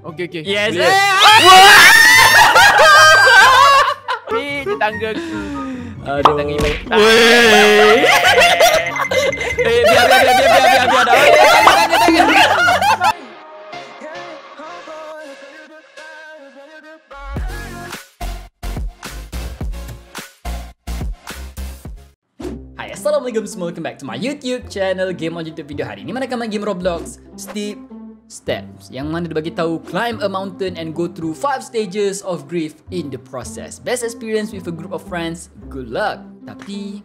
Okey okey. Yes. Boleh. Eh, Ambil je tangga aku. Aduh. Tangga Iman. Weh. Eh, biar biar biar biar biar biar biar dah. Tangan. Hai, Assalamualaikum semua. Welcome back to my YouTube channel Game on YouTube video hari ni mana main game Roblox Steep Steps yang mana dia bagi tahu climb a mountain and go through 5 stages of grief in the process. Best experience with a group of friends. Good luck. Tapi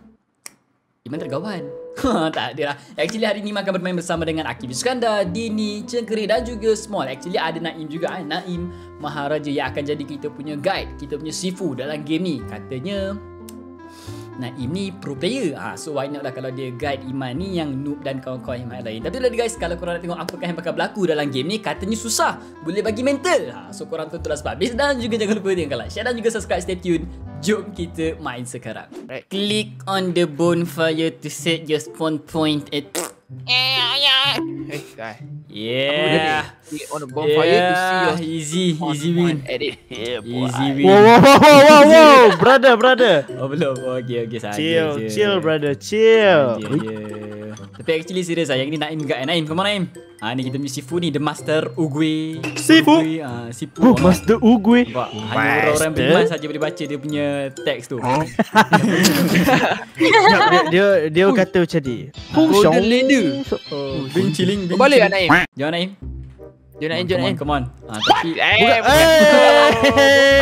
Iman ada kawan. tak ada lah. Actually hari ni Iman akan bermain bersama dengan Akib Iskandar, Dini, Cengkeri dan juga Small. Actually ada Naim juga kan. Naim Maharaja yang akan jadi kita punya guide, kita punya sifu dalam game ni. Katanya Naim ni pro player. Ha, So why not lah kalau dia guide Iman ni yang noob dan kawan-kawan yang lain. Tapi lah guys kalau korang nak tengok apa yang bakal berlaku dalam game ni Katanya susah. Boleh bagi mental. Ha, So korang tonton lah sebab habis. Dan juga jangan lupa tinggalkan like, share dan juga subscribe. Stay tune. Jom kita main sekarang. Right. Click on the bonfire to set your spawn point at Eh, guys. Yeah on the bonfire to see your Easy Easy win edit. Yeah, Easy win Wow, wow, wow, wow, wow, wow. brother, brother. Oh belum Oh, Okay okay saja Chill, je. chill, brother, chill. Dia je. Tapi actually serius lah Yang ni Naim juga Naim come on Naim ha, Ni kita punya Sifu ni The Master Ugwe Sifu? Ugwe, ha, Sifu. Oh, Master Ugwe. Nampak? Hanya orang-orang beriman saja boleh baca dia punya teks tu. Sekejap, dia, dia, dia kata macam ni. Golden Ladder. oh, Bing chilling Kau balik kan Naim? Jangan Naim Jom Come jom on, Naim. Come on ha, Tapi Eh, Bukan, bukan.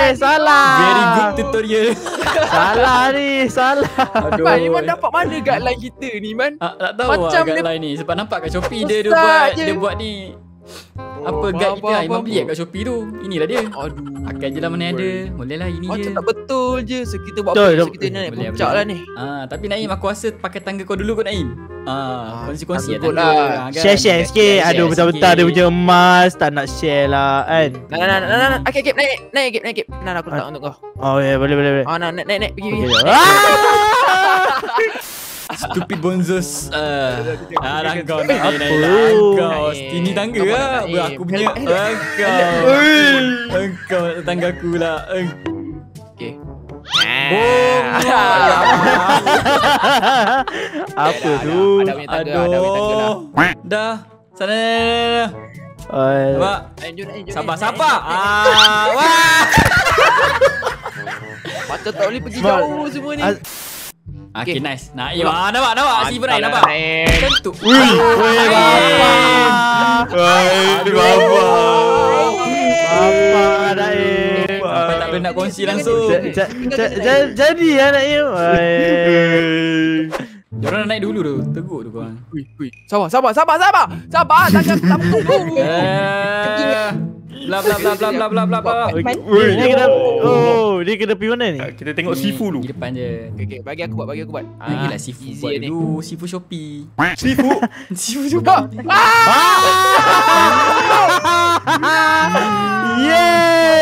eh, salah. Very good tutorial Salah ni, salah. Aduh Man, Iman dapat mana guideline kita ni, Man? Ah, tak tahu Macam lah dia- guideline ni Sebab nampak kat Shopee dia, dia buat je. Dia buat ni Apa Oh, guide kita apa, Iman apa, beli kat Shopee tu Inilah dia Aduh. Akan je lah mana ada Boleh lah ini Macam je tak betul je. So kita buat Betul, apa? So kita naik Boleh, puncak boleh. lah ni. Ah, tapi Naim aku rasa pakai tangga kau dulu kot Naim. Ah, kongsi-kongsi tangga lah tangga. lah. Ah, kan? Share-share sikit. Share Aduh, betul-betul dia punya emas. Tak nak share lah, kan. Nah, nah, nah, nah. Okay, okay, naik, naik, naik, naik. Nah, nah, aku letak untuk kau. Oh, ya, boleh, boleh, boleh. Ah, nah, naik, naik, naik, pergi, Okay, pergi. Ah! Stupid bonzos. Ah, ah kau Eh, Naim, apa? Naim. Kau ini tangga lah. Aku punya. Engkau. Engkau tangga aku lah. Okay. Oh, Apa Dah, tu? tangga lah. Aduh. Dah. Sana. Sabar, sabar. Ah, wah. Macam tak boleh pergi jauh semua ni. Okay, Okay. nice. Naim. Ah, nampak, nampak. Si Ibrahim nampak. Tentu. Wih, wih, Aduh, Bapa. Bapa, Naim. Sampai tak boleh nak kongsi langsung. Ja- ja- ja- ja- Jadi ya Naim. Diorang nak naik dulu tu. Teguk tu korang. Hui, hui. Sabar, sabar, sabar, sabar. Sabar, tangan tak betul. Eh. Bla bla bla bla bla bla bla bla. Wih, dia kena Oh, dia kena pergi mana ni? Kita tengok Sifu dulu. Di depan je. Okay, okay, bagi aku buat, bagi aku buat. Ah, yelah Sifu easy buat ni. dulu. Sifu Shopee. Sifu. Sifu Shopee.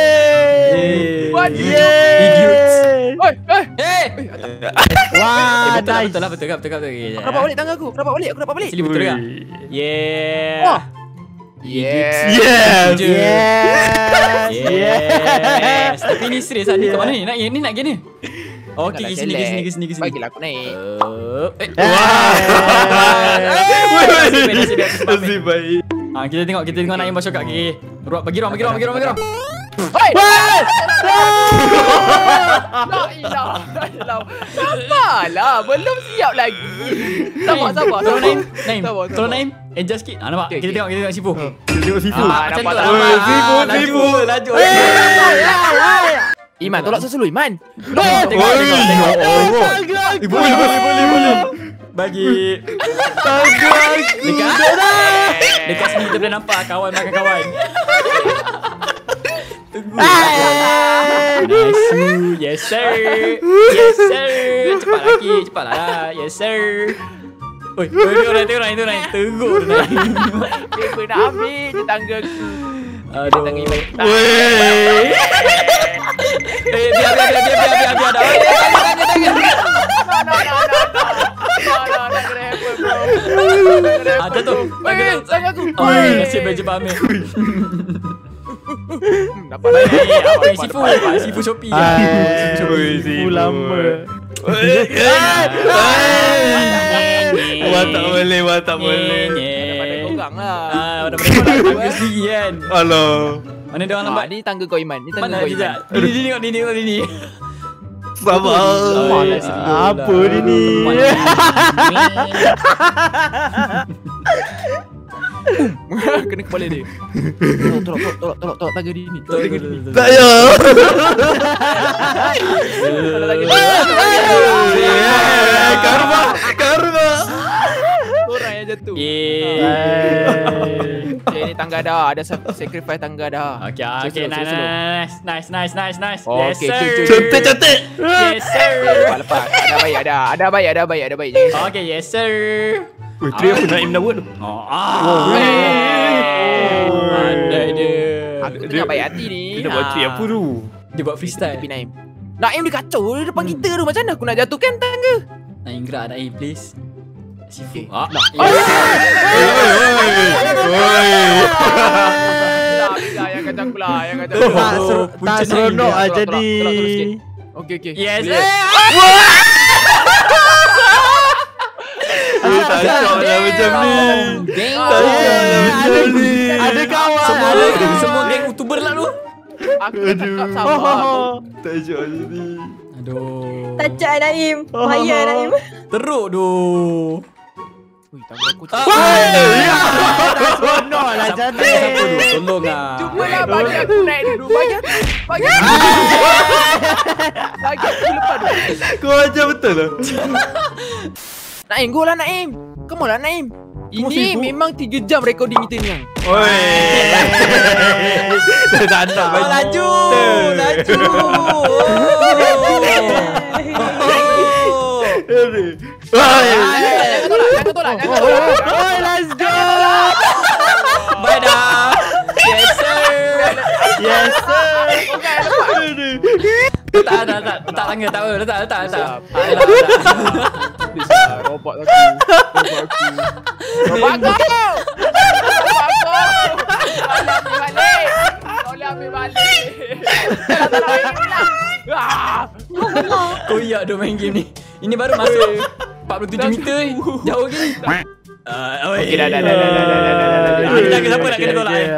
Yeay! What? Idiots. Oi, eh. Eh. Wah, betul lah, nice. betul lah, betul lah, betul lah, betul lah. Aku dapat balik tangga aku. Aku dapat balik, aku dapat balik. Actually betul ke? Yeah. Wah. Yeah. Yes. Je. Yes. Yes. Tapi ni serius lah. Ni kat mana ni? Nak ni nak gini. Okey, ke sini, ke sini, ke sini, ke sini. Bagilah aku naik. Eh. Wah. Nasib baik, nasib baik, nasib baik. Nasib baik. Ah, kita tengok, kita tengok Naim bersyukur. Okay. Ruak, bagi ruang, bagi ruang, bagi ruang, bagi ruang. Hoi. La ilaha illallah. Sabarlah, belum siap lagi. Sabar, sabar, Tolong. Naim, Naim. Tolong. Naim. Adjust sikit. Ah, nampak? Okay, Kita okay. tengok, kita tengok Sifu. Kita tengok Sifu. Ah, Ah, macam tu tak? lah. Oi, Sifu, Ah, Laju, Sifu. laju. Iman, tolak sesulu Iman. Tengok, tengok, Oi, tengok, tengok. Allah. Eh, Boleh, boleh, boleh, boleh. Bagi Dekat Dekat sini kita boleh nampak Kawan makan kawan Tunggu Nice Yes sir Yes sir Cepat lagi Cepat lah Yes sir Oi, oi, tu orang, tu orang, tu orang. Tunggu tu orang. Dia nak ambil je tangga aku. Aduh. Tangga Iman. Wey. Eh, biar, biar, biar, biar, biar, biar, biar. dah. Eh, tangan, tangan, tangan. No, no, no, no, no. No, no, not gonna happen, bro. Not gonna Ah, happen, jatuh. bro. Tangga Wait, jatuh. tangga aku. Oh, Wait. nasib baik je Dapat lah ya, ya, Sifu? Sifu Shopee Sifu Sifu lama. Wah tak boleh Wah tak boleh. Pada korang lah. Pada korang Pada korang Pada korang mana dia orang nampak? Ah, ni tangga kau Iman. Ni tangga kau Iman. ni ni tengok ni tengok ni. Sabar. Apa ni? Ni? Kena kepala dia. Tolong, tolong, tolong, tolong, tolong, tolong tangga dia ni. Dia. Tak ya. Eh, Karma, karma. Korang yang jatuh. Okay, ni tangga dah. Ada sa- sacrifice tangga dah. Okay, okay, nice, nice, nice, nice, nice, nice. Oh, Yes, sir. Cantik, cantik. Yes, sir. Lepas, lepas. Ada baik, ada. Ada baik, ada baik, ada baik. Okay, yes, sir. Weh, teri apa Naim dah buat tu? Oh, ah. Pandai dia. Aku tengah baik hati ni. Dia dah buat teri apa tu? Dia buat freestyle. Tepi Naim. Naim dia kacau dia depan kita tu. Macam mana aku nak jatuhkan tangga? Naim gerak Naim, please. Sifu. Okay. Ah, Nah. yes. Lah, bila yang kacau aku lah. Yang kacau aku. Tak ser- Oh, tak puncak seronok Tolong, ah tolong, jadi. tolong, tolong sikit. Okey, okey. Yes, Boleh. Eh. Eh, tak syok lah macam ni. Geng. Ah, Tak syok lah macam ni. Ada kawan. Semua ada semua geng YouTuber lah tu. Aku dah cakap Oh, sama. Tak syok macam ni. Aduh. Tajak Naim. Oh. Bahaya Naim. Teruk tu. Ui, tangga aku Ah, Tak lah Siapa jadi. siapa tu? Tolong ah. Cuba lah bagi aku naik dulu. Bagi aku. Bagi aku. Bagi aku lepas dulu. Kau ajar betul lah. Naim, go lah Naim. Come on lah Naim. Ini sibuk? memang 3 jam recording kita ni. Yang. Oi. Tak nak Oh, baju. laju. Laju. Oh. Oi. Jangan tolak, jangan tolak, jangan tolak. Oh, let's go. Bye dah. Yes sir. Yes sir. Tak apa letak letak letak. Siap. Ah, letak, letak. Please lah, robot aku. Robot aku. Robot aku. Robot balik. Ambil balik. Lah. Ah. Kau iya dia main game ni. Ini baru masuk 47 meter. Jauh gini. Ah, oi. Okey, dah, dah, dah, dah, dah, dah, dah, dah, dah, dah. Ah, dah nak kena tolak okay. eh?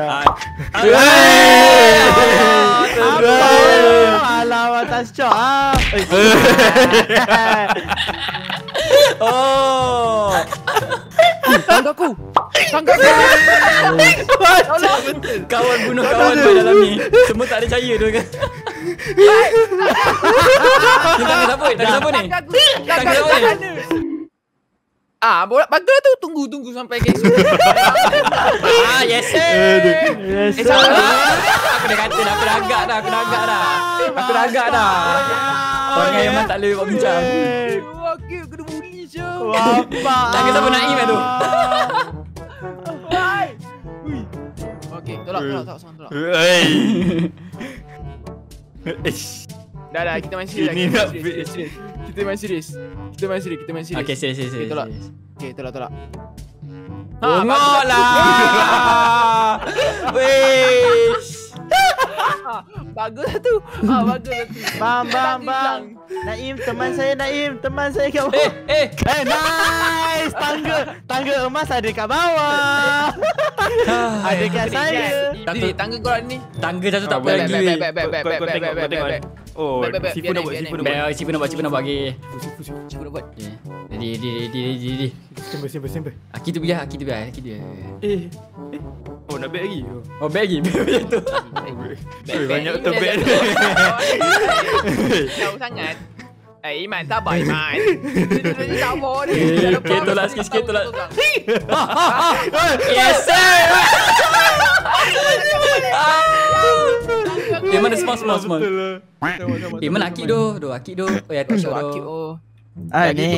Ah. Apa? Alamak tak syok ah. Oh. Tangga aku. Tangga aku. Kawan bunuh kawan dalam ni. Semua tak ada cahaya tu kan. Ni tangga siapa? Tangga siapa ni? Tangga siapa ni? Ah, bola bagus tu tunggu tunggu sampai esok. Ah, yes sir. Yes Eh, sir. sabar. Aku dah kata dah, aku dah agak dah, aku dah agak dah. Aku dah agak dah. Orang yang memang tak boleh buat bincang. Okey, kena bully je. Bapa. Tangga siapa Naim tu? Hai. Ui. Okey, tolak tolak tolak tolak. Ish. Dah dah, kita main serius. Ini kita nak main serius, serius. Kita main serius. Kita main serius, kita main serius. Okey, serius, serius, Okey, serius. tolak. Okey, tolak tolak. Bongok lah. Wish. Bagus lah tu. Ah, bagus lah tu. Bang, bang, bang. Naim, teman saya Naim. Teman saya kat Eh, bawah. eh. Eh, nice. Tangga. Tangga emas ada kat bawah. Ada kat saya. Ini tangga kau ni. Tangga satu tak Ah, boleh, lagi. Baik, weh. baik, baik, baik, Kau- baik, kau baik, tengok, baik, kau tengok. baik, Oh, Sifu ni, buat, Sifu dah buat. Cipu nak buat, Cipu nak buat. Cikgu dah buat. Ready, ready, ready, ready, ready. Sampai, sampai, sampai. Aki tu biar, Aki tu biar, Aki tu biar. Eh. eh. Oh, nak bet lagi? Oh, bag lagi, bag macam tu. Cui banyak tebet Jauh sangat. Eh Iman sabar Iman. Dia Tak apa ni. Eh, okay tolak lah, sikit sikit tolak Yes sir. Iman eh, ada small small small? Iman eh, akik tu. Doh akik tu. Oh ya tak syok doh Ah ni.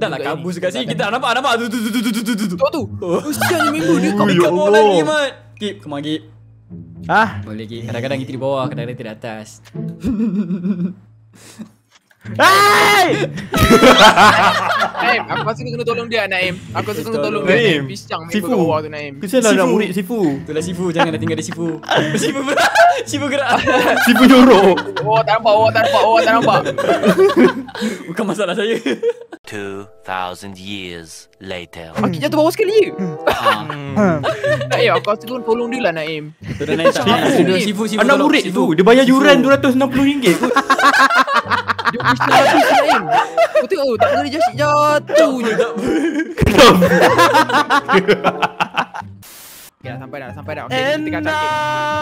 Dah lah kabus kat sini. Kita nampak nampak. Tu tu tu tu tu tu tu. Tu tu. Oh. Sial member dia. Kau kat bola ni mat. Kip kemari. Ah, Boleh, Kip. Kadang-kadang kita di bawah, kadang-kadang kita di atas. Hai! Naim, aku rasa kau kena tolong dia Naim. Aku rasa kau kena tolong dia. Naim. Naim. Pisang ni Sifu. kau bawah tu Naim. Kesianlah nak Sifu. murid Sifu. Itulah Sifu, jangan dah tinggal di Sifu. Sifu gerak. Sifu gerak. Sifu jorok. Oh, tak nampak, oh, tak nampak, oh, tak nampak. Bukan masalah saya. 2,000 years later. Aki jatuh bawah sekali je. Ah, Naim, aku rasa kau tolong dia lah Naim. Sifu. Sifu, Sifu. Anak murid tu, dia bayar yuran RM260 kot. Dia pisang habis Naim. Kau tengok, oh, tak boleh just jatuh je. Okay, dah sampai dah, sampai dah. Okay, kita tengah cakap.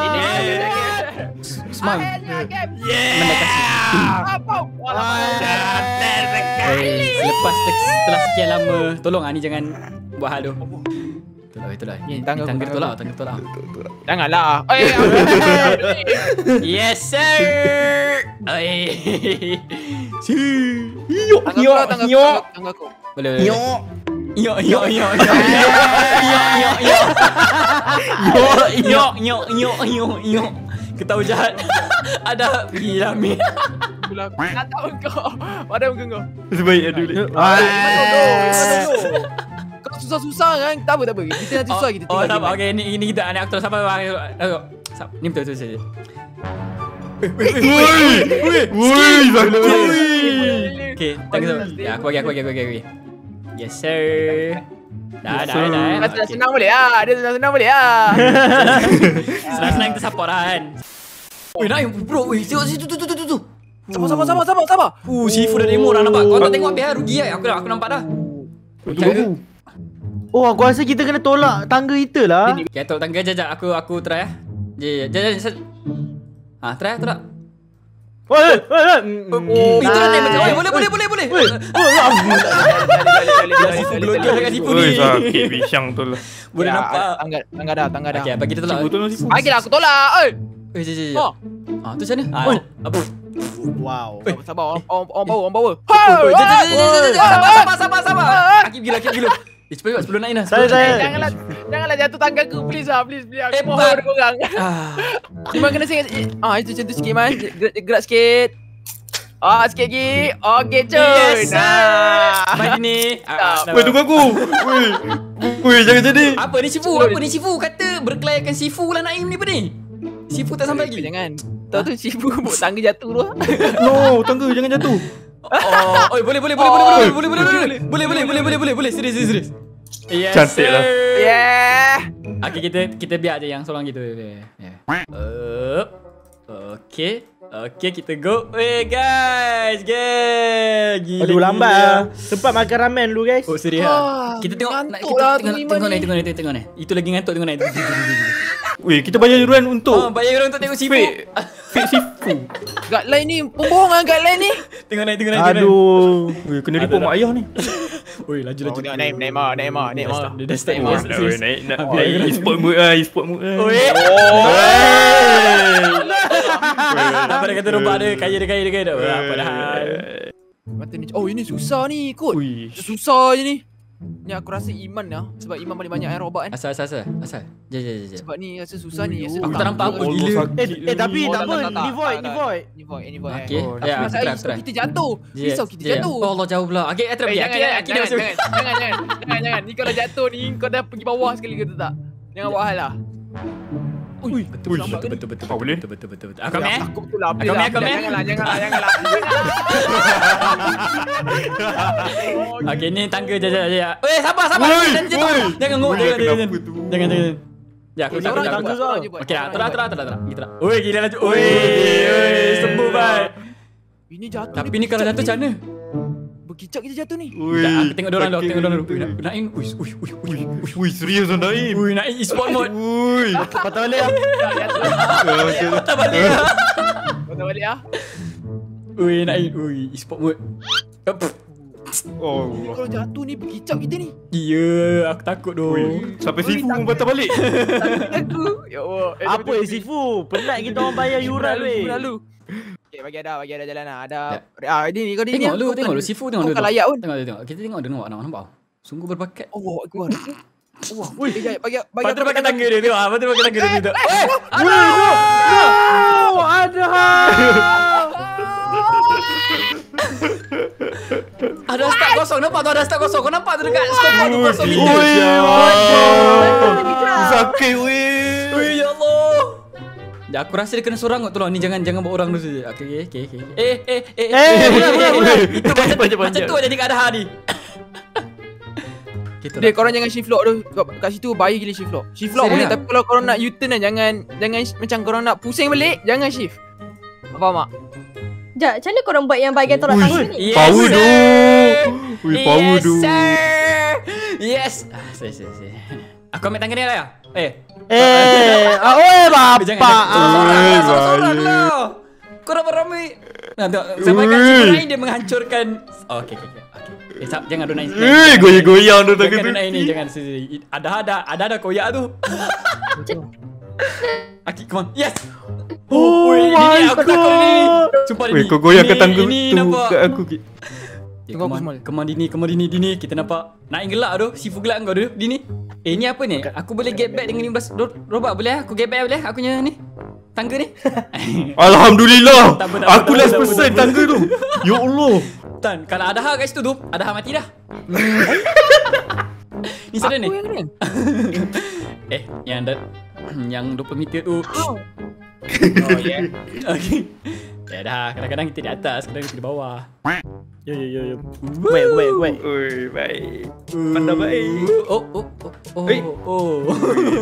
Ini cakap. Smile. Yeah. Apa? Selepas te- setelah sekian lama, tolong ah ni jangan buat hal tu. Itulah, itulah. Ni, Ni tangga tangga, aku, tangga tangga tolak, tangga tolak. Janganlah. Eh, Yes, sir. Oh, Ay. Si. Yo, yo, yo. Boleh, boleh. Yo. Yo, yo, yo. Yo, yo, yo. Yo, yo, yo, yo, yo, yo. Kita jahat. Ada gila mi. Pula kata kau. Padam kau. Sebaik dulu. Ay. Kau susah-susah kan? Tak apa, tak apa. Kita nanti oh, susah kita tengok. Oh, okey. Ni ni kita anak aktor siapa? Ni betul-betul saja. Woi, woi, sana. Okay, tengok. tu. Ya, aku bagi, aku bagi, aku bagi. Aku bagi. Yes, sir. Dah, dah, dah. Dah Okay. senang-senang boleh ah. Dia senang-senang boleh ah. Senang-senang kita support lah kan. Weh, Naim, bro. Weh, tengok situ, tu, tu, tu, tu, tu. Sabar, sabar, sabar, sabar, sabar. Uh, Sifu dah demo dah nampak. Kau tak tengok lah, rugi lah. Aku, dah- aku nampak dah. Cara. Oh, aku rasa kita kena tolak tangga kita lah. Okay, tolak tangga jap, jap. Aku, aku try lah. Jap, jap, jap. Ha, try lah, tolak. Oi, oi, oi. Oh, itu dah naik macam. Oh, boleh, boleh, boleh, boleh. Sifu gelodok dengan Sifu Oi, ni. sakit pisang tu lah. Boleh Ya, nampak. Tangga, tangga dah, tangga dah. Okay, bagi kita tolak. Sifu. Bagilah aku tolak. Oi. Eh, jap, jap, Oh. jap. Ah, tu macam mana? Ah, Oi. apa? Wow. Sabar, sabar. Orang orang bawa, orang bawa. Oi. Sabar, sabar, sabar, sabar. Akib gila, akib gila. Eh, cepat cepat sebelum naik dah. Saya, saya. Janganlah janganlah jatuh tangga aku please lah please please Eh, aku mohon dua orang. Ah. Cuma kena sikit ah itu macam tu sikit man gerak, gerak sikit. Ah sikit lagi. Okey cuy. Yes. Nah. Baik ni. Ah. Woi, tunggu aku. Woi. Woi, jangan jadi. Apa ni Sifu? Apa ni Sifu? Kata berkelayakan Sifu lah Naim ni apa ni? Sifu tak sampai lagi. Jangan. Tahu tu cipu buat tangga jatuh tu. No, tangga jangan jatuh. Oh, oi boleh boleh boleh boleh boleh boleh boleh boleh boleh boleh boleh boleh boleh boleh boleh serius serius serius. Yes, Cantik lah. Yeah. Okay kita kita biar je yang seorang gitu. Yeah. Up. Okay. Okay kita go. Weh guys, geng. Gila. Aduh, lambat gila. lah. Sempat makan ramen dulu, guys. Oh serius Ah, ah. Kita tengok nak kita lah tengok tengok ni. tengok naik tengok naik. Itu lagi ngantuk tengok naik. Weh, kita bayar yuran Oh, untuk bayar orang untuk tengok Sifu. fake Sifu. Guideline ni pembohongan guideline ni. Tengok tengok naik. tengok naik. Aduh. Weh, kena report mak ayah ni. Oi, laju Oh, laju. tengok naik naik mah naik mah naik mah. Dia dah start Naik weh, naik nak naik baik. e-sport mood ah, e-sport mood. ah. Oi. Weh. Apa dia kata robot dia kaya dia kaya dia kaya. Apa dah. Mata ni. Oh ini susah ni kot. Ui. Susah je ni. Ni aku rasa Iman lah Sebab Iman paling banyak yang robot kan Asal asal asal. Asal. Jap jap, jap. Sebab ni rasa susah ni rasa Aku tak nampak apa gila. Eh, eh tapi Oh, tak apa. Ni void, ni void. Ni void ni void Okey. Oh, Ya, aku Masalah try, risau try. kita jatuh Risau kita jatuh Oh Allah jauh pula. Okey, eh, Eh, pergi. jangan, jangan, jangan, jangan, jangan, jangan, jangan, jangan. Ni kalau jatuh ni, kau dah pergi bawah sekali ke tak? Jangan buat hal lah. Ui, betul Ui, lambat Betul ke ni? betul betul. Oh, boleh? Betul betul betul betul. Aku meh. Aku betul lah. Aku meh, aku meh. Janganlah, janganlah, janganlah. Okey ni tangga je je je. Eh sabar sabar. Oi, jangan oi. jangan oi. jangan jangan. Jangan jangan. Ya, aku tak tahu. Okey, terah terah terah terah. Kita. Oi, gila laju. Oi, oi, sembuh bai. Ini jatuh. Tapi ni kalau jatuh macam mana? Berkicak kita jatuh ni. Oi. Aku tengok dia orang dulu, tengok dia orang dulu. Naik. Ui, ui, ui, ui. Ui, ui, serius nak naik. Ui, naik e-sport mode. Ui. Patah balik ah. Patah balik ah. Patah balik ah. Ui, naik. Ui, e-sport mode. Oh. Ni Kalau jatuh ni berkicap kita ni. Ya, aku takut doh. Sampai Ui, Sifu pun patah balik. Aku. Ya Allah. Eh, Apa eh Sifu? Penat kita orang bayar yuran Lalu, weh. lalu. Okay, bagi ada, bagi ada jalan lah. Ada. Ah, ini ni kau ni. Tengok lu, kau tengok lu. Sifu tengok Kau lu. kan layak pun. Tengok, tengok. Kita tengok dia nampak, nampak. Sungguh berbakat. Allah Akbar. Allah. Ui, eh, jap, bagi bagi Patut pakai tangga dia tengok. ah, Patut pakai tangga dia tu. Eh, Oh, ada. Dah start kosong. Nampak tu dah start kosong. Kau nampak tu dekat skop tu kosong meter. Ui. Sakit weh. Ui, ya Allah. Ya, aku rasa dia kena seorang kot tolong. Ni jangan jangan buat orang dulu saja. Okey, okey, okey. Eh, eh, eh. Eh. Itu macam, Panjat, macam tu jadi kat Daha ni. Gitu Dia korang jangan shift lock tu kat, situ bahaya gila shift lock. Shift lock boleh tapi kalau korang nak U-turn kan jangan jangan macam korang nak pusing balik jangan shift. Faham tak? Sekejap, macam mana korang buat yang bahagian tolak tangga ni? Yes, Power sir. tu. Ui, power yes, tu. sir. Yes. Ah, saya, saya, saya. Aku ambil tangga ni lah ya. Eh, Eh, ah, oi Jangan, jangan. bapak. Seorang Ah. lah, seorang lah. Kau dah beramai. Nah, tengok. Sampai kat. Ciburai dia menghancurkan. Oh, okey, okey, okey. Okey. Eh, sap, jangan donai. Eh, goyang-goyang tu tangga Jangan tu. donai ni, jangan. Si, si. Ada ada, ada ada koyak tu. Okey, come on. Yes. Oh ui, ini my aku takut ni. God. Sumpah Weh, ni. kau goyangkan Ini- tangga ini tu nampak. kat aku. Ki. Eh, Tengok come aku come on Dini, come on Dini, Dini Kita nampak Naik gelak tu Sifu gelak kau tu Dini Eh ni apa ni? Aku boleh get back dengan 15 ro robot boleh? Aku get back boleh? Aku punya ni Tangga ni Alhamdulillah. Tak apa, tak apa, Aku tak last tak person tak tangga tu. Ya Allah. Tan Kalau ada hal kat situ tu Ada hal mati dah Ni sana ni Aku yang ni. Eh yang dah Yang 20 meter tu Oh yeah. Okay Ya dah Kadang-kadang kita di atas Kadang-kadang kita di bawah Yo yo yo yo. Wait, wait, wait. Oi, baik. Pandai baik. Oh oh oh Oh Eh. oh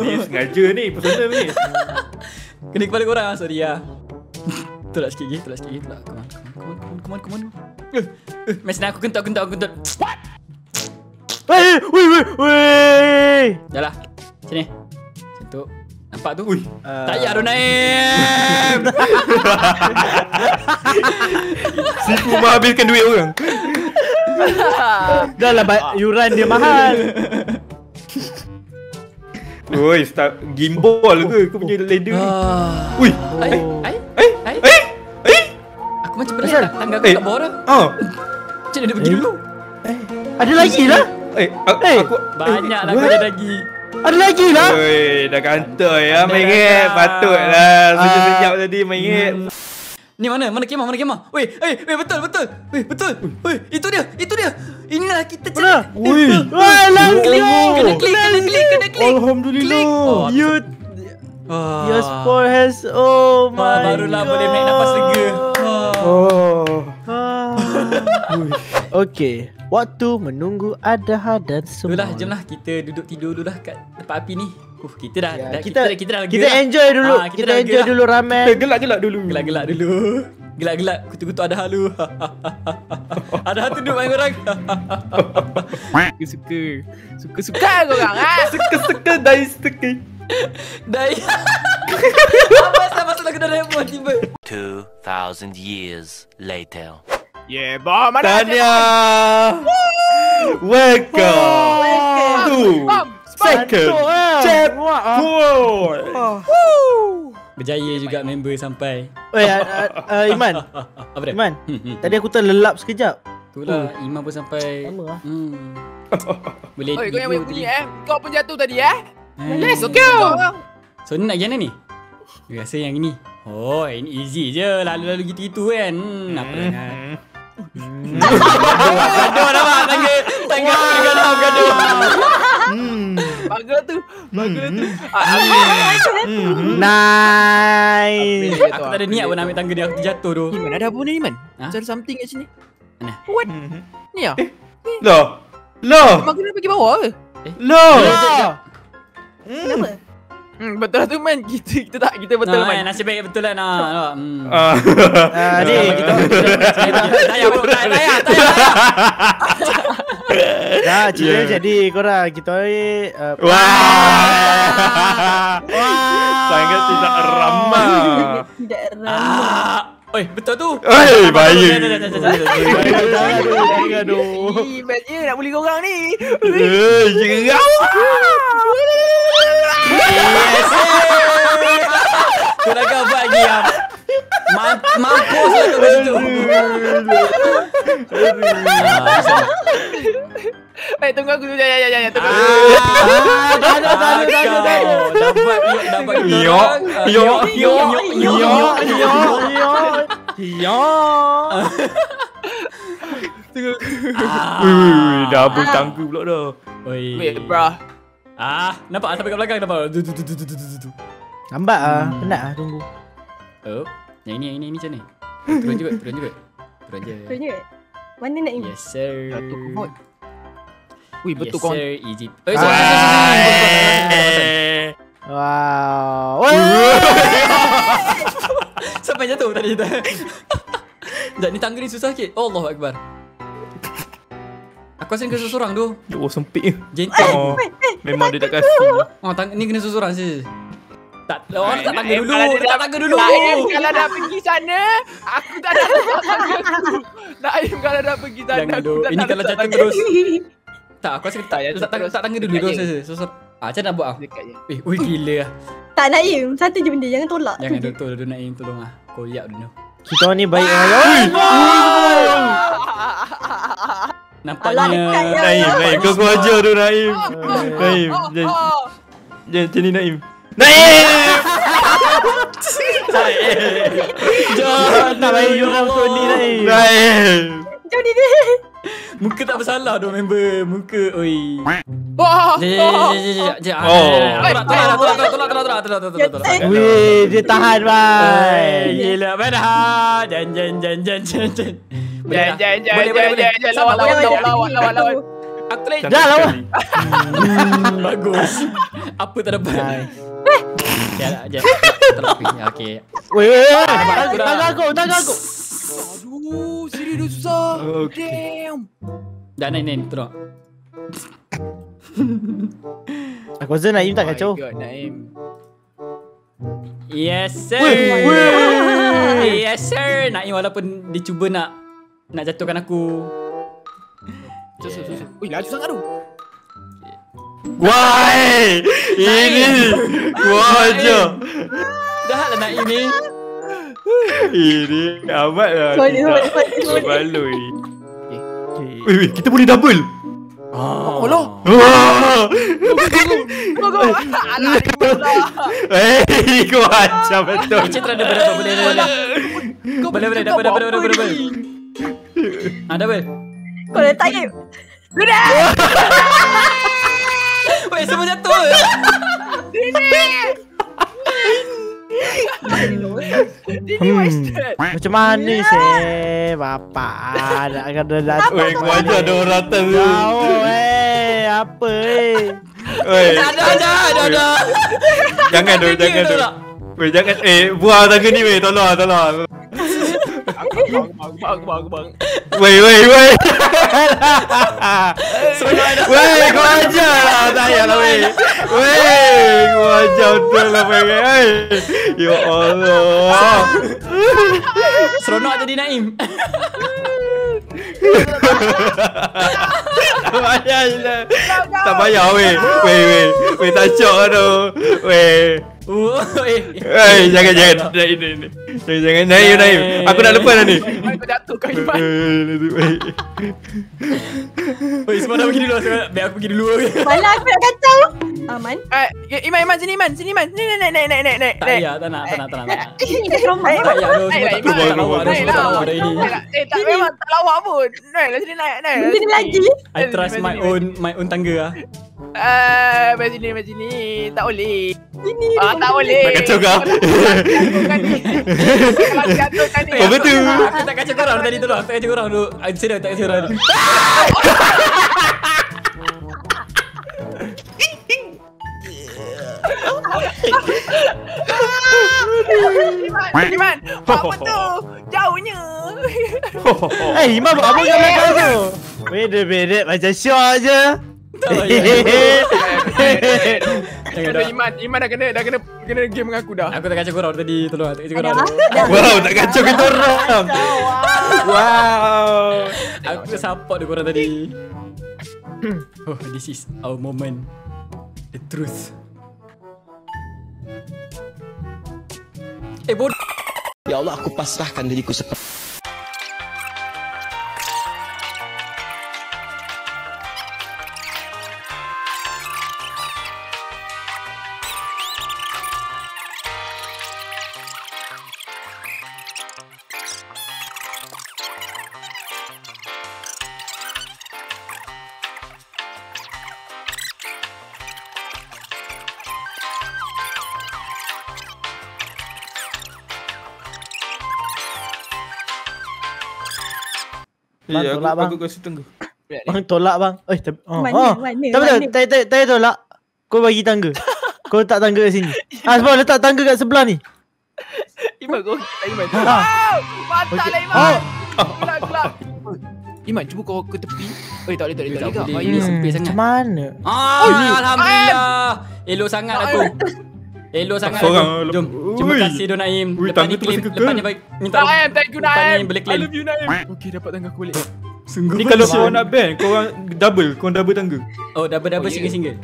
Ni sengaja ni, personal ni. Kena kepala korang ah, sorry ah. Tolak sikit lagi, tolak sikit lagi, tolak. Come on, come on, come on, come on, come on. Eh, eh, Mes aku kentut, kentut, aku kentut. Wait, wait, wait, wait. Dah lah. Sini. Sentuh. Nampak tu? Ui. Uh, Tak payah tu naik. Sifu menghabiskan duit orang. Dah lah ba- yuran dia mahal. Oi, start gimbal ke kau punya ladder ni? Ah. Ui. Ai, Oh. ai, Eh, ai. eh, eh. Aku macam Asal? tak tangga aku Eh. kat bawah dah. Ah. Macam mana dia pergi dulu? Ada lagi lah. Eh, Eh. aku Banyak lah what? kau ada lagi. Ada lagi lah. Oi, dah kantoi ya, mengit. dah. Patutlah. Sejak-sejak tadi mengit. Ni mana? Mana kemah? Mana kemah? Weh, eh, weh betul betul. Weh, betul. Weh, itu dia. Itu dia. Inilah kita cari. Ui. Wah, lah Klik, kena klik, kena klik, kena klik. Alhamdulillah. Oh, You Ah. your sport has oh my Ah, barulah God. boleh naik nafas lega. Ah. Oh. Ah. Okey, waktu menunggu Adaha dan semua. Itulah, jomlah kita duduk tidur dulu dah kat tempat api ni. Uh, kita dah, Ya, dah kita kita, kita dah kita dah. enjoy dulu. Ah, kita dah lega enjoy dah. dulu ramen. Eh, gelak-gelak dulu. Gelak-gelak dulu. Gelak-gelak kutu-kutu ada halu. ada hal tunduk main orang. Suka-suka. Suka-suka korang ah. Seka-seka dai seka. Dai. Apa pasal pasal lagu Doraemon tiba? 2,000 years later. Yeah, bah mana Tahniah. Welcome to second eh. Wah, ah. Berjaya juga member sampai. Oi, uh, uh, uh, Iman. Apa dia? Iman. Hmm, hmm. Tadi aku terlelap sekejap. Itulah Iman pun sampai. Lama lah. Hmm. Boleh Oi, kau yang bunyi eh. Kau pun jatuh tadi eh. Hmm. Let's go. So ni nak gimana ni? Rasa yang ini. Oh, ini easy je. Lalu-lalu gitu-gitu kan. Hmm, apa dengan Gaduh nampak tangga Tangga aku dengan gaduh gaduh Bagus tu. Bagus tu. Ah, Nice. Aku tak ada niat pun nak ambil tangga dia Aku terjatuh tu Iman ada apa ni Iman? Ha? Cari something kat sini. Mana? What? Ni ah. Loh. Loh. Mak kena pergi bawah ke? Loh. Kenapa? Hmm, betul lah tu man. Kita kita tak kita betul Nah, man. nasib baik betul lah nak. Hmm. Ah. Ah, Sama ni. kita. Tayar bro, tayar, tayar, tayar. Dah, cerita Yeah. jadi korang kita ni uh, Wah. Sangat tidak ramah. Tidak ramai. Ah, Oi, betul tu. Oi, bahaya. Aduh, aduh. Iman je nak bully korang ni. Eh. Kau mampus lah kau kat situ. Ah. Eh tunggu aku dulu. Ya ya ya ya tunggu. aku. Ah, dah ada, dah ada, dah ada, dah ada. Kau dapat dapat kita Yo, orang. Ah, yo, yo, yo, yo, Yo, yo. yo, yo, yo. Ah. Wih, wih, wih, double tangga pula dah. Oi. Wait, bruh. Ah, nampak sampai kat belakang nampak. Du, du, du, du, du, du, du, du. Lambat ah. Penat ah tunggu. Oh. Yang ini, yang ini, ini macam ni. Turun juga, turun juga. Turun je. Betul je. Mana nak ini? Yes, sir. Wih, betul yes, kau. sir. Easy. Oh, sorry. Wow. Woi. Sampai jatuh tadi kita. Sekejap, ni tangga ni susah sikit. Allahu Akbar. Aku rasa ni kena seseorang tu. Oh, sempit. Gentle. Oh, memang dia tak kasi. Oh, tang ni kena seseorang je. Tak, orang tak tangga Eh, dulu. kalau dia Tak tangga dulu. Naim kalau dah pergi sana, aku tak nak tangga aku. Naim kalau dah pergi sana, Jangan aku tak Ini nak kalau letak jatuh tangga terus. Tak, aku rasa Tak, tak, jatuh tak, tangga dulu. Terus, terus, terus. Ah, macam nak buat ah? Eh, ui gila lah. Tak Naim, satu je benda jangan tolak. Jangan dulu tu, ingin tolong ah. Koyak dulu. Kita ni baik dengan Oi. Nampaknya ya. Naim, Naim, kau kau ajar tu Naim. Naim, jangan Oh, jangan macam ni Naim. Naim! Jangan tak baik orang tu ni Naim. Naim! Jom ni. Muka tak bersalah tu member. Muka, oi. Jom. Oh. Tolak, tolak, tolak, tolak, tolak, tolak, tolak, tolak, tolak, tolak. Weh, dia tahan bye. Gila, mana? Jan, jan, jan, jan, jan, jan. Boleh jangan, Boleh, boleh, jangan, boleh. jangan, Sabar, lawan, lawan, lawan, lawan. Aku lain. Dah lawan. Hmm, bagus. Apa tak dapat? Dah. Okey. Weh, weh, weh. aku dah. Tangga aku, tangga aku. Aduh, sini dia susah. Damn. Dah naik naik terus. Aku rasa Naim tak Oh my kacau. God, Naim. Yes sir. Weh, weh. Yes sir. Naim walaupun dia cuba nak nak jatuhkan aku. Susu, susu. Ui, laju sangat tu. Wah, eh. ini kuaja. Dah lah nak ini. ini amat lah. Baloi. Okay. Wih, kita boleh double. Ah. Oh, loh. Eh, kau macam betul. Kita tak ada berapa boleh boleh. Kau boleh boleh dapat dapat dapat dapat. Ada ber. Kau dah tanya. Sudah. Weh semua jatuh. Ini Hmm. wasted. Macam mana sih Bapak Nak kena datang Weh kau ada orang atas tu. Jauh eh. Apa eh? Weh. Ada ada ada ada. Jangan tu jangan tu? Weh jangan. Eh buang tangga ni weh. Tolong tolong Bang, bang, bang, bang, bang. Weh weh weh Seronok dah. Weh kau ajar lah Tak payahlah weh Weh Kau ajar betul lah Weh Ya Allah Seronok jadi Naim. Tak payah je lah Tak payah weh Weh weh Weh tak lah tu Weh Oh, eh. Weh jangan jangan Naik naik naik Jangan jangan Naik naik Aku nak lepas dah ni kau jatuh kau Iman. Weh semua dah pergi dulu. Semua- Biar aku pergi dulu. Malah aku nak kacau. Aman. Eh, Iman, Iman, sini Iman, sini Iman. Sini, naik, naik, naik, naik, naik. Tak payah, tak nak, tak nak, tak nak. nak. Ini dah trauma. Naik, Tak semua naik, tak naik, naik, lawak dah, naik, semua tak naik, lawak dah ini. naik, naik. Eh, tak memang tak lawak pun. Naik lah sini, naik, naik. lah sini. lagi. I trust my own my own tangga ah. Eh, main sini, main sini. Tak boleh. Ini. Ah, tak boleh. Nak kacau kau ni. Apa tu Aku tak kacau korang tadi tu. Aku tak kacau korang dulu. Aku serius tak kacau korang ni. Iman, Iman. Apa tu? Jauhnya. Eh Iman buat apa kat belakang tu Beda-beda macam syok je Jangan Kena dah. Iman, Iman dah kena, dah kena, kena game dengan aku dah. Aku tak kacau korang tadi. Tolong tak kacau korang. Wow tak kacau kita orang Wow Aku support dia korang tadi. Oh, this is our moment. The truth. Eh, bodoh. Ya Allah aku pasrahkan diriku sepenuhnya Bang, tolak, aku, bang. aku kasi tangga. Bang tolak bang. Eh, tapi, oh, Mana, oh. mana, Tak betul, mana? tak tak tak tolak. Kau bagi tangga. Kau letak tangga kat sini. Ah, sebab letak tangga kat sebelah ni. Iman kau kita Iman. Wow! Mantap Okey. lah Iman. Oh. Gelap gelap. Iman cuba kau ke tepi. Eh tak boleh tak boleh Tak tak boleh. Ini sempit Hmm, sangat. Macam mana? Ah, Alhamdulillah. Elok sangat aku. Elok sangat. Seorang. Jom. Terima kasih Don Naim. Ui, Lepas ni claim. Lepas ni bagi minta Naim, thank you Naim. ni boleh I claim. love you Naim. Okey dapat tangga aku balik. Sungguh Ni kalau kau nak ban, kau orang double, kau orang double tangga. Oh, double-double Oh, ya. single-single.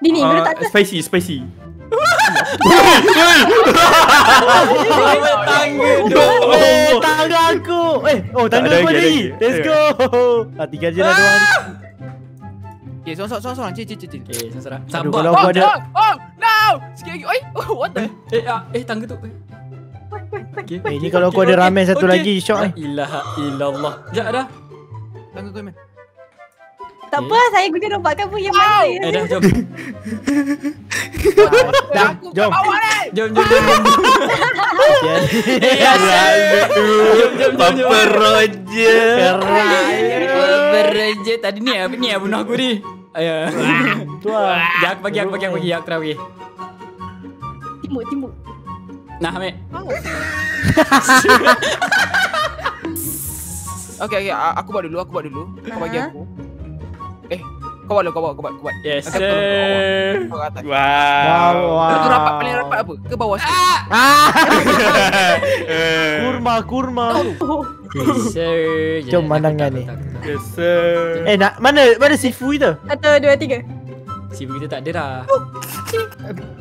Dini, Ah, dulu tak ada. spicy, spicy. Double tangga. Eh, tangga aku. Eh, oh tangga aku lagi. Let's go. Ah, tiga je lah doang. Okey, sorang sorang sorang. Cik cik cik. cik. Okay, sengsara. Aduh, Sabar. kalau Oh, ada oh, oh, no! Sikit lagi. Oi, oh, what the? Eh, ah, eh tangga tu. Eh. Okay. Eh, ni kalau aku ada ramen satu lagi syok La ni. ilaha illallah. Sekejap dah. Tangga kau Iman. Tak apa, saya guna rompak kamu yang mana. Eh dah, jom. Dah, jom. bawah ni. Jom, jom, jom. jom. Jom, jom, jom, jom. Papa Roger. Bereje tadi ni apa ni yang bunuh aku ni? Ayah. Tu lah. Ya, aku bagi, aku bagi, aku bagi, aku try bagi. Timuk, timuk. Nah. Okey okey, a- aku buat dulu, aku buat dulu. Kau bagi Aha. aku. Eh, kau buat dulu, kau buat, kau buat, kau buat. Yes, Nanti aku turun ke bawah. sir. Wow. Wow. Kau tu rapat paling rapat apa? Ke bawah sikit. Ah, Eh, kurma, kurma. Yes, sir. Jom pandangan ni. Yes, sir. Eh, nak mana mana sifu kita? Satu, dua, tiga. Si kita tak ada dah.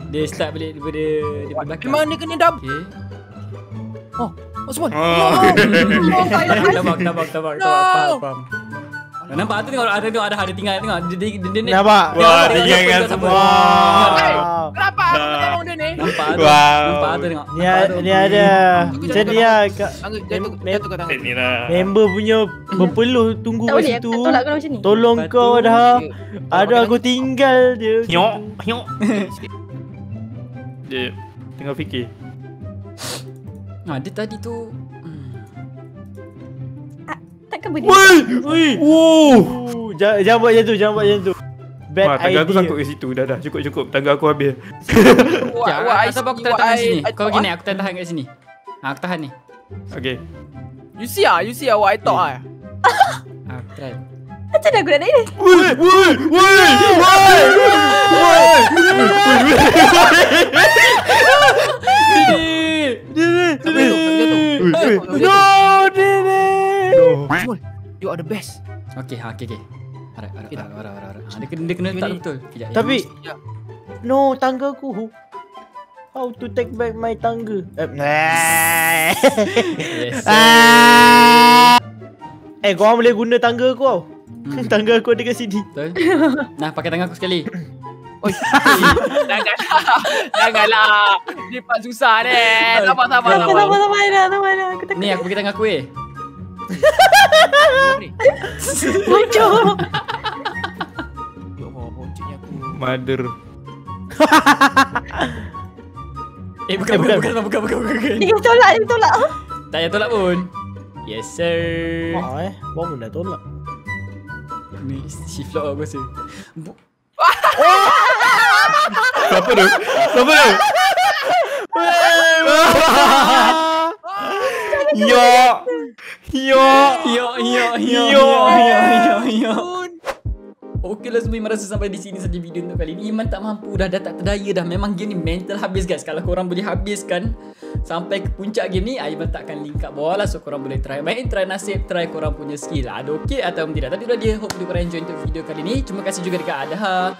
Dia start balik daripada daripada belakang. Ni kena double. Okay. Oh, semua. Oh. Tabak, tabak, tabak, No. tabak. Faham, faham. Nampak tu tengok ada tengok ada ada tinggal tengok dia dia dia dia. Nampak? Wah, dia tengok, semua. Kenapa aku tak tolong dia ni? Nampak tu. Nampak tu tengok. Ni ada, ni ada. Macam ni lah. Jatuh, tangan. Lah. Member punya berpeluh tunggu kat situ. aku tak tolak kau macam ni. Tolong kau dah. Ada aku tinggal dia. Nyok, nyok. Dia tengah fikir. Ha, dia tadi tu. Takkan boleh. Woi, woi. Oh. Uh, Jangan, jangan buat macam tu, jangan buat macam tu. Bad Wah, tangga aku idea. sangkut kat situ. Dah dah, cukup cukup. Tangga aku habis. Wah, Ya, wah, I atau aku see, tahan I- sini. Kau thought, gini aku tahan tahan kat sini. Ha, aku tahan ni. Okay. You see ah, you see ah what I thought ah. Ha, aku try. Macam mana aku nak naik ni? Woi, woi, woi, woi, woi. Tak boleh tu, tak boleh tu. Woi, Tak woi. Semua, You are the best. Okey, ha, okey, okey. Alright, alright, Okay, alright, alright, alright. Ha, dia kena dia kena letak Ini- betul. Kejap. Tapi Ya. no tangga aku. How to take back my tangga? Eh, Yes. Ah. Eh, kau orang boleh guna tangga aku tau. Hmm. Tangga aku ada kat sini. Betul. Nah, pakai tangan aku sekali. Oi. Janganlah. Janganlah. Ni pas susah ni. Sabar sabar Sabar, sabar. sabar, sabar dah, sabar dah. Aku takut. Ni aku pakai tangan aku eh. Ni. Bocor. Ya Allah, boncengnya aku. Mother. Eh, bukan, bukan, bukan. bukan, bukan, bukan, bukan. Dia tolak, dia tolak. Tak payah tolak pun. Yes, sir. Wah eh, bom dah tolak. Ni shift lock aku rasa. Bu- Siapa tu? Siapa tu? Yo. Yo. Yo, yo, yo, Yo. yo, yo, yo. Okeylah semua Iman rasa sampai di sini saja video untuk kali ini. Iman tak mampu dah, dah tak terdaya dah. Memang game ni mental habis guys. Kalau korang boleh habiskan Sampai ke puncak game ni Iman tak akan link kat bawah lah. So korang boleh try. Main, try nasib, try korang punya skill. Ada okey atau tidak? Tapi itulah dia Hopefully korang enjoy untuk video kali ni. Terima kasih juga dekat Adha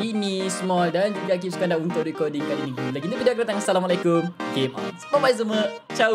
Dini, Small dan juga Hakim Sukandar untuk recording kali ni. Lagi ni video aku datang. Assalamualaikum. Game on. Bye bye semua. Ciao